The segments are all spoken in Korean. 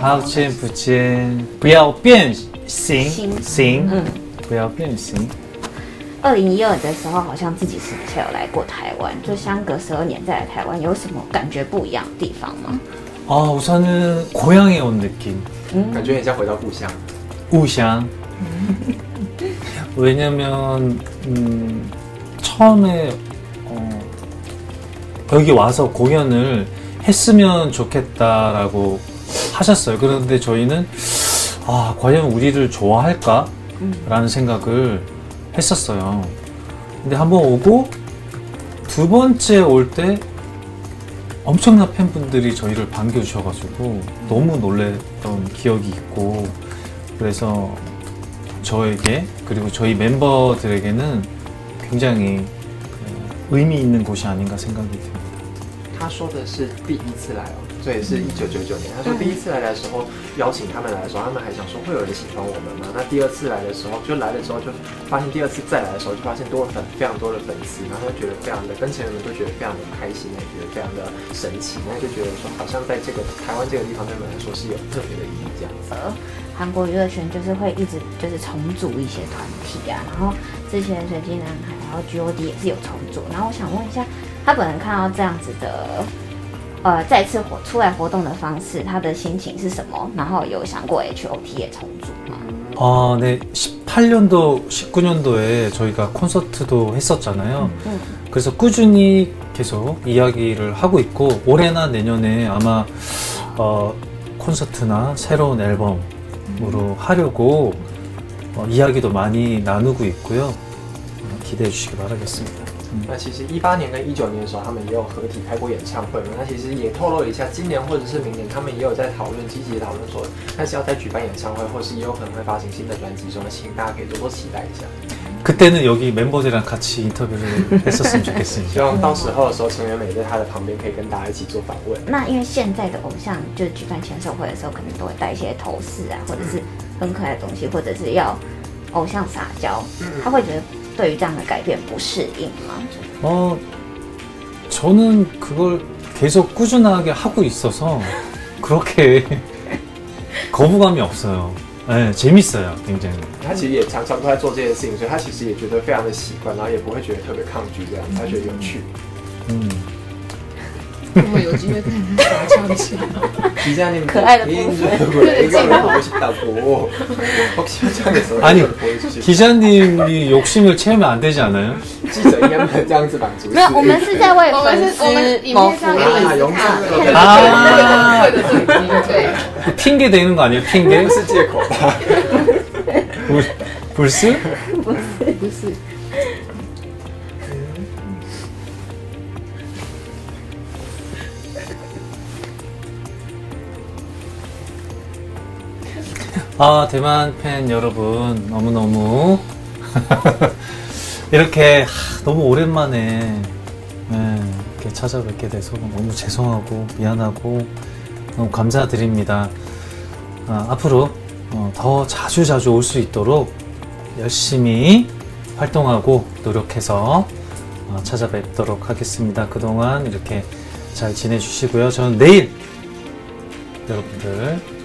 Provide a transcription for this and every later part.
好见不见，不要变形形形，嗯不要变形。二零一二的时候，好像自己是不是有来过台湾？就相隔十二年再来台湾，有什么感觉不一样的地方吗？ 아 우선은 고향에 온 느낌. 感觉很像回到故乡。 우샹. 왜냐면 음, 처음에 어, 여기 와서 공연을 했으면 좋겠다라고 하셨어요. 그런데 저희는 아 과연 우리를 좋아할까? 라는 생각을 했었어요. 근데 한 번 오고 두 번째 올 때 엄청난 팬분들이 저희를 반겨주셔가지고 너무 놀랬던 기억이 있고 그래서 저에게 그리고 저희 멤버들에게는 굉장히 그 의미 있는 곳이 아닌가 생각이 듭니다. 他说的是第一次来哦，这也是一九九九年。他说第一次来的时候邀请他们来的时候，他们还想说会有人喜欢我们吗？那第二次来的时候，就来了之后就发现第二次再来的时候就发现多了粉非常多的粉丝，然后就觉得非常的跟成员们都觉得非常的开心，也觉得非常的神奇，那就觉得说好像在这个台湾这个地方对我们来说是有特别的意义这样子。呃，韩国娱乐圈就是会一直就是重组一些团体啊，然后之前水晶男孩，然后 G.O.D 也是有重组，然后我想问一下，他本人看到这样子的呃再次活出来活动的方式，他的心情是什么？然后有想过 H.O.T 也重组吗？ 아, 네. 18년도, 19년도에 저희가 콘서트도 했었잖아요. 음. 그래서 꾸준히 계속 이야기를 하고 있고, 올해나 내년에 아마, 어, 콘서트나 새로운 앨범으로 하려고 어, 이야기도 많이 나누고 있고요. 어, 기대해 주시기 바라겠습니다. 那其实一八年跟一九年的时候，他们也有合体开过演唱会嘛。那其实也透露了一下，今年或者是明年，他们也有在讨论，积极地讨论说，但是要再举办演唱会，或是也有可能会发行新的专辑中，请大家可以多多期待一下。 그때는 여기 멤버들이랑 같이 인터뷰를 했었으면 希 좋겠습니다. 望到时候的时候，成员们也在他的旁边，可以跟大家一起做访问。那因为现在的偶像就是举办签售会的时候，可能都会带一些头饰啊，或者是很可爱的东西，或者是要 偶像撒娇，他会觉得对于这样的改变不适应吗？ 어, 저는 그걸 계속 꾸준하게 하고 있어서 그렇게 거부감이 없어요. 네, 재밌어요, 굉장히. 他其实也常常都在做这件事情，所以他其实也觉得非常的习惯，然后也不会觉得特别抗拒这样子，他觉得有趣。 음. 我们有机会看他撒娇一下。 기자님 그아이를 보고 개인적으로 애교를 보고 싶다고 혹시 현장에서 아니, 애교를 보여주실 기자님이 욕심을 채우면 안 되지 않아요? 记者应该不能这样子满足。没有，我们是在为我们粉是我们影丝谋福片上有啊有利啊这个啊会的对对对， 핑계 대는 거 아니에요? 핑계? 不是借口吧？ 불, 불스? 아, 대만 팬 여러분, 너무너무. 이렇게 하, 너무 오랜만에 예, 이렇게 찾아뵙게 돼서 너무 죄송하고 미안하고 너무 감사드립니다. 아, 앞으로 어, 더 자주 자주 올 수 있도록 열심히 활동하고 노력해서 어, 찾아뵙도록 하겠습니다. 그동안 이렇게 잘 지내주시고요. 저는 내일 여러분들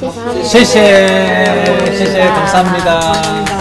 谢谢，谢谢，谢谢， 감사합니다.